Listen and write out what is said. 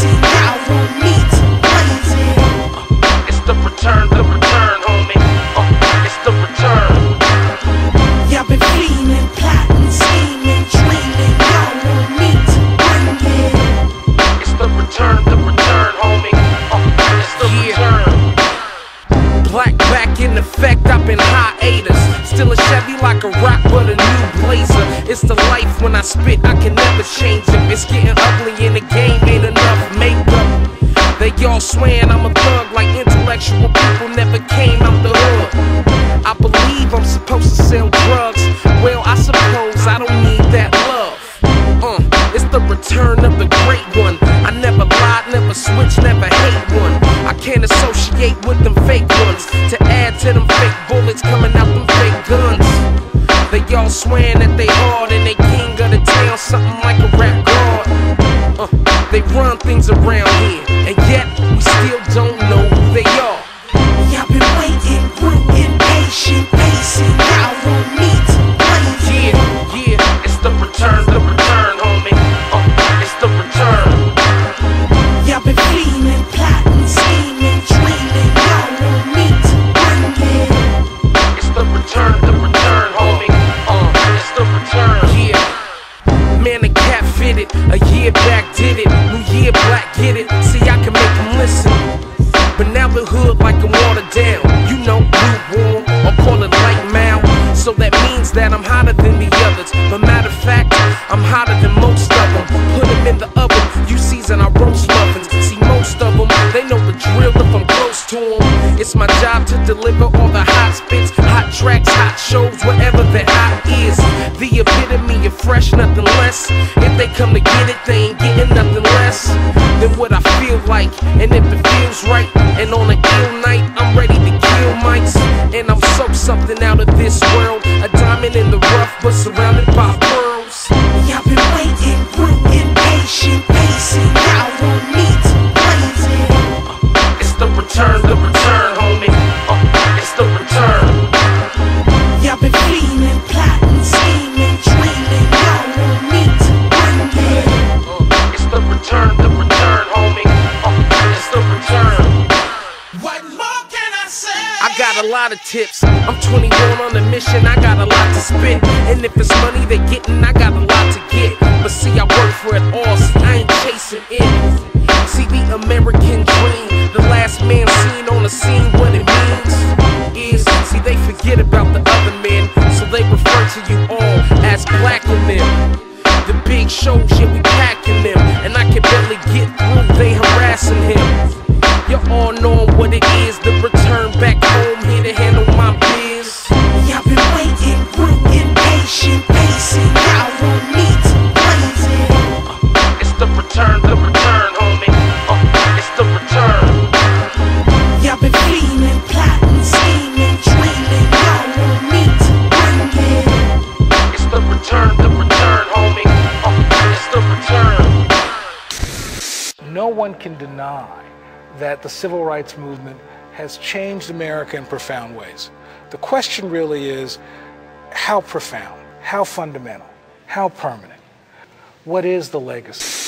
It's the return, the return, homie. It's the return. Y'all been fiending, plotting, scheming, dreaming. Y'all want me to bring it. It's the return, the return, homie. It's the return. Black back in effect, I've been hiatus. Still a Chevy like a rock, but a new blazer. It's the life when I spit, I can never change it. It's getting ugly in the game, ain't enough never lied, never switched, never hate one. I can't associate with them fake ones. To add to them fake bullets coming out them fake guns. They all swearing that they hard and they king of the town, something like a rap god. Uh, they run things around here, and yet we still don't know who they are. Y'all been waiting, rooting, patient, come to get it, they ain't getting nothing less than what I feel like. And if it feels right, and on a ill night, I'm ready to kill mics. And I'm so something out of this world. A diamond in the lot of tips. I'm 21 on a mission, I got a lot to spit. And if it's money they getting, I got a lot to get. But see, I work for it all, see, I ain't chasing it. See, the American dream, the last man seen on the scene, what it means is, see, they forget about the other men, so they refer to you all as black them. The big shows, yeah, we packing them. No one can deny that the civil rights movement has changed America in profound ways. The question really is how profound, how fundamental, how permanent? What is the legacy?